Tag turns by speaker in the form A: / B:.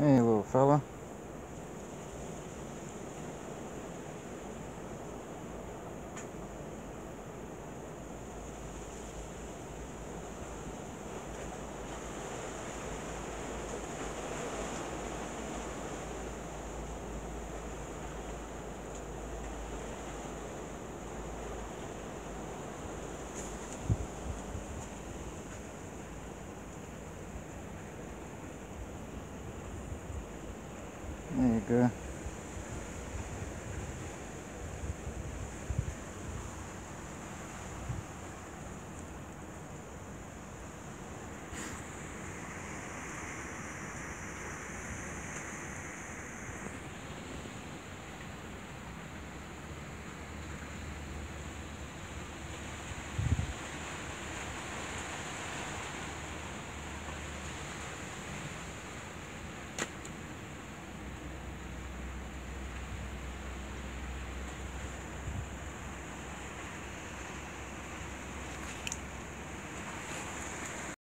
A: Hey, little fella. 哥